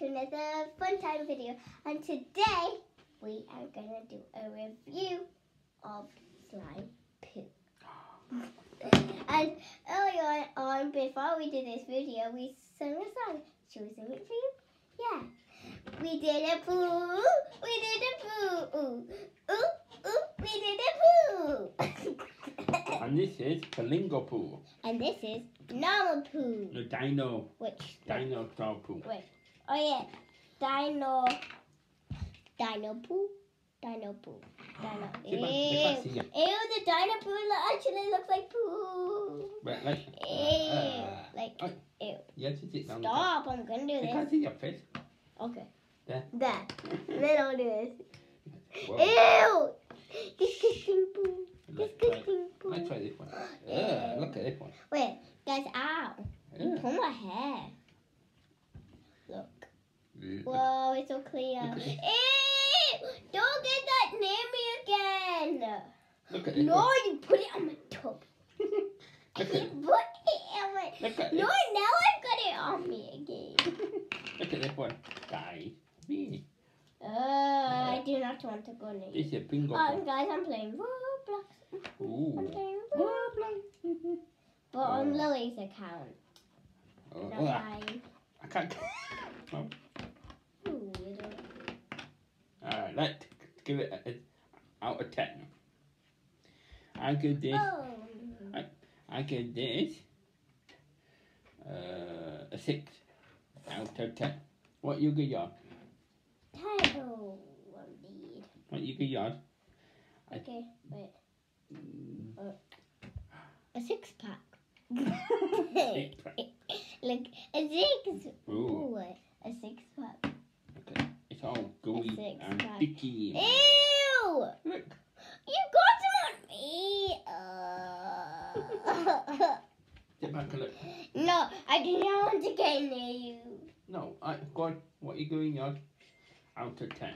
to another fun time video and today we are going to do a review of slime poo. and earlier on, before we did this video, we sang a song. Should we sing it for you? Yeah. We did a poo, we did a poo, ooh, ooh, we did a poo. and this is Flamingo poo. And this is normal poo. The dino. Which? Dinosaur poo. Which Oh yeah, dino, dino poo, dino poo, dino. See, but they can't see Ew, ew, the dino poo actually looks like poo. But like, Ew, uh, like uh, ew. you have to sit down. Stop! I'm gonna do this. can't see your face. Okay. There. There. Then I'll do this. Whoa. Ew! Disgusting poo. Disgusting poo. let's try this one. Yeah, look at this one. Wait, guys, ow! You Yeah. pull my hair. Whoa, it's so clear. Ew! Don't get that near me again. Look at this No, you put it on my top. At, put it on my. look at No, this. now I've got it on me again. Look at this one. Guys. Me. Uh, I do not want to go near. This is bingo. Oh, guys, I'm playing Roblox. I'm playing Roblox. But on Oh. Lily's account, Oh, not mine. I can't. Oh. Ooh, you don't- Let's give it a, a, out of 10. I give this, Oh. I give this uh, a 6 out of 10. What you give yours? Title indeed. What you give? I- Okay, wait. Mm, A six pack. six pack. like a six. Ooh, Ooh, a six pack. It's all gooey and sticky. Ew! Look, You got some on me. Uh. sit back and look. no, I do not want to get near you. No, I, go on. What you giving yours? Out of 10.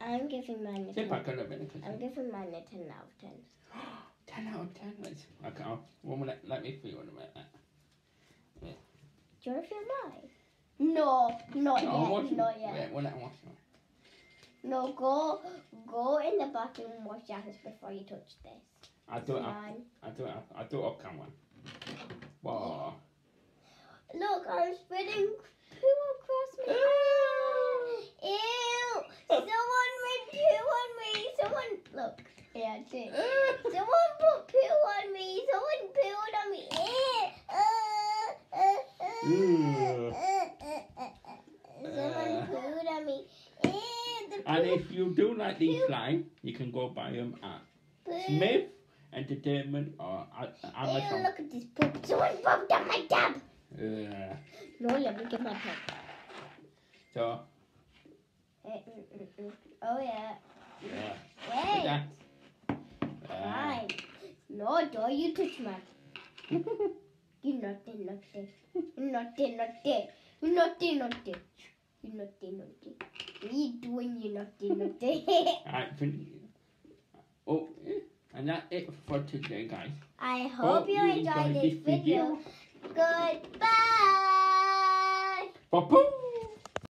I'm giving mine a Sit ten. back and look. Because I'm giving mine a ten out of ten. 10 out of 10. Let's, okay, I'll, one minute. Let me feel in a minute. Do you want to feel mine? No, not No, I'm yet. watching. Not yet. Wait, when I'm watching. No, go go in the bathroom and wash your hands before you touch this. I do it. I, Mine. I do it. I do it off camera. Wow. Look, I'm spitting poo across me. Ew! Someone made poo on me. Someone look. Yeah, I did. Someone put poo on me. Someone pooed on me. Ew! Uh, uh, uh, Ew. uh, uh, uh, uh. Someone pooed on me. Ew! The And if you do like these slime, you can go buy them at. Smith Entertainment or at Ew, Amazon. look at this poop. Someone pooped on my. Yeah. No, let me get my tub. So, Eh, mm, mm, mm. Oh yeah. yeah. Wait. Fine. No, don't you touch my. You naughty, naughty. You naughty, naughty. You naughty, naughty. You naughty, naughty. You doing, you naughty, naughty? Alright, fin- oh, and that's it for today, guys. I hope you enjoyed this video. Goodbye. Papa!